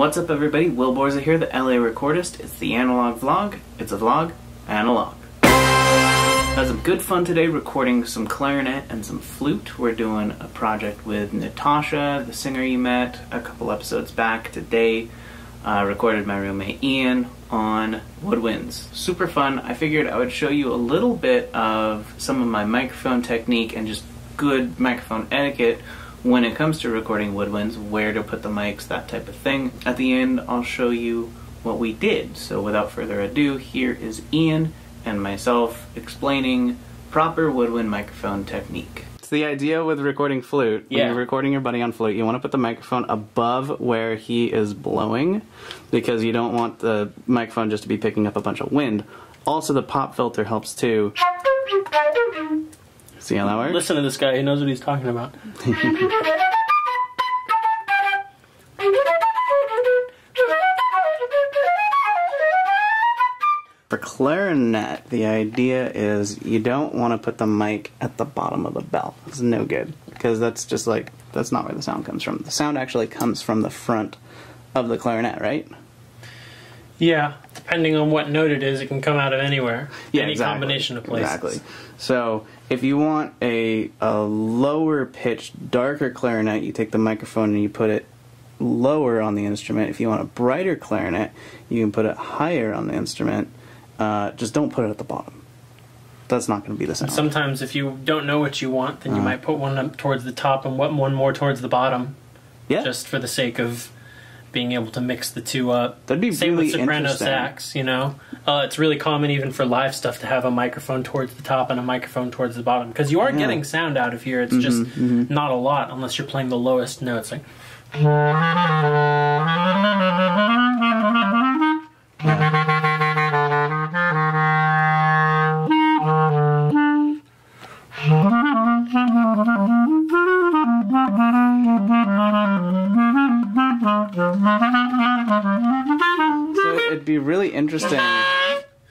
What's up, everybody? Will Borza here, the LA Recordist. It's the analog vlog. It's a vlog, analog. Had some good fun today recording some clarinet and some flute. We're doing a project with Natasha, the singer you met a couple episodes back today. Uh, recorded my roommate Ian on woodwinds. Super fun. I figured I would show you a little bit of some of my microphone technique and just good microphone etiquette when it comes to recording woodwinds, where to put the mics, that type of thing. At the end, I'll show you what we did. So without further ado, here is Ian and myself explaining proper woodwind microphone technique. It's the idea with recording flute. When Yeah. you're recording your buddy on flute, you want to put the microphone above where he is blowing because you don't want the microphone just to be picking up a bunch of wind. Also, the pop filter helps too. See how that works? Listen to this guy, he knows what he's talking about. For clarinet, the idea is you don't want to put the mic at the bottom of the bell. It's no good because that's just like that's not where the sound comes from. The sound actually comes from the front of the clarinet, right? Yeah, depending on what note it is, it can come out of anywhere. Any exactly. combination of places. Exactly. So if you want a a lower pitched, darker clarinet, you take the microphone and you put it lower on the instrument. If you want a brighter clarinet, you can put it higher on the instrument. Uh, just don't put it at the bottom. That's not going to be the same. Sometimes, if you don't know what you want, then you Uh-huh. might put one up towards the top and one one more towards the bottom, yeah, just for the sake of being able to mix the two up. That'd be Same really with soprano sax, you know. Uh, it's really common even for live stuff to have a microphone towards the top and a microphone towards the bottom because you are Yeah. getting sound out of here. It's Mhm, just mhm. not a lot unless you're playing the lowest notes. Like So it'd be really interesting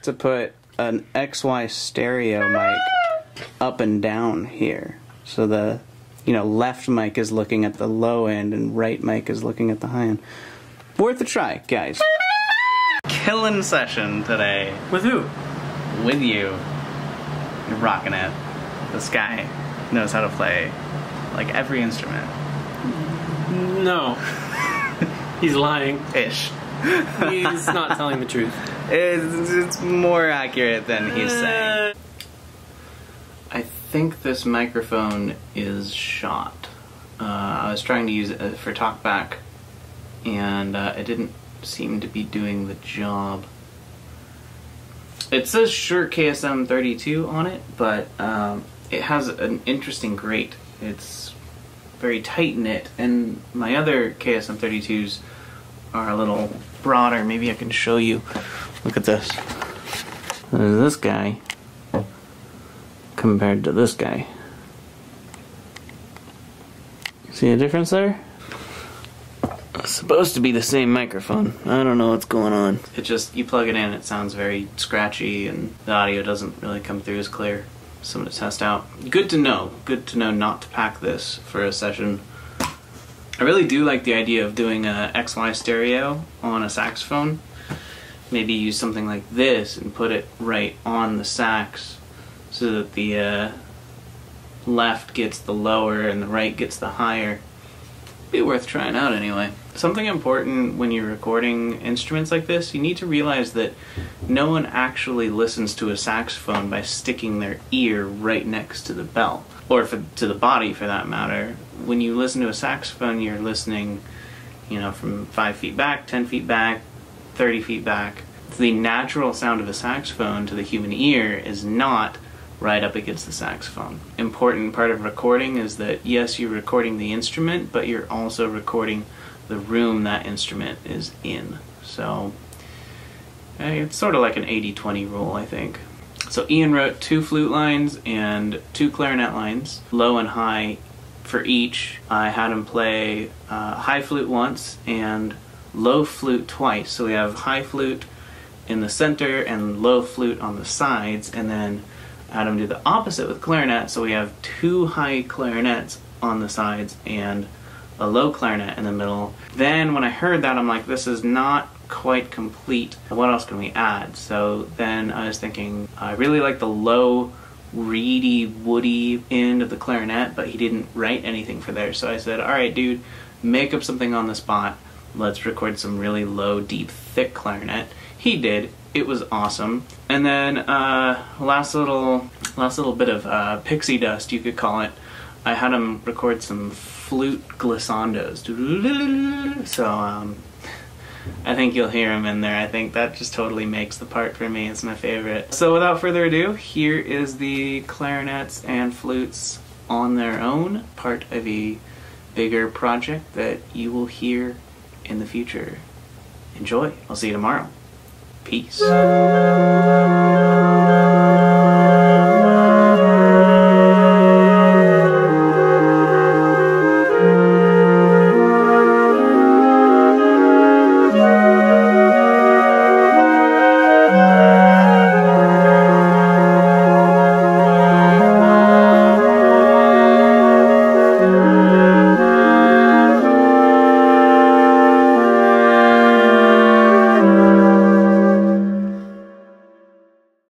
to put an XY stereo mic up and down here. So the you know left mic is looking at the low end and right mic is looking at the high end. Worth a try, guys. Killing session today with who? with you. You're rocking it. This guy knows how to play like every instrument. No, he's lying. Ish. He's not telling the truth. It's, it's more accurate than he's saying. Uh, I think this microphone is shot. Uh, I was trying to use it for talkback, and uh, it didn't seem to be doing the job. It says Shure KSM 32 on it, but um, it has an interesting grate. It's very tight knit, and my other KSM 32s are a little broader. Maybe I can show you. Look at this. There's this guy compared to this guy. See a difference there? It's supposed to be the same microphone. I don't know what's going on. It just, you plug it in, it sounds very scratchy, and the audio doesn't really come through as clear. So I'm gonna test out. Good to know. Good to know not to pack this for a session. I really do like the idea of doing a XY stereo on a saxophone. Maybe use something like this and put it right on the sax so that the uh, left gets the lower and the right gets the higher. Be worth trying out anyway. Something important when you're recording instruments like this, you need to realize that no one actually listens to a saxophone by sticking their ear right next to the bell, or for, to the body for that matter. When you listen to a saxophone, you're listening, you know, from five feet back, ten feet back, 30 feet back. The natural sound of a saxophone to the human ear is not right up against the saxophone. Important part of recording is that yes, you're recording the instrument, but you're also recording the room that instrument is in. So eh, it's sort of like an 80 20 rule, I think. So Ian wrote two flute lines and two clarinet lines, low and high for each. I had him play uh, high flute once and low flute twice. So we have high flute in the center and low flute on the sides, and then I had him do the opposite with clarinet. So we have two high clarinets on the sides and a low clarinet in the middle. Then when I heard that, I'm like, this is not quite complete. What else can we add? So then I was thinking, I really like the low, reedy, woody end of the clarinet, but he didn't write anything for there. So I said, all right, dude, make up something on the spot. Let's record some really low, deep, thick clarinet. He did. It was awesome. And then uh, last little, last little bit of uh, pixie dust, you could call it. I had him record some flute glissandos. So um, I think you'll hear him in there. I think that just totally makes the part for me. It's my favorite. So without further ado, here is the clarinets and flutes on their own, part of a bigger project that you will hear in the future. Enjoy. I'll see you tomorrow. Peace.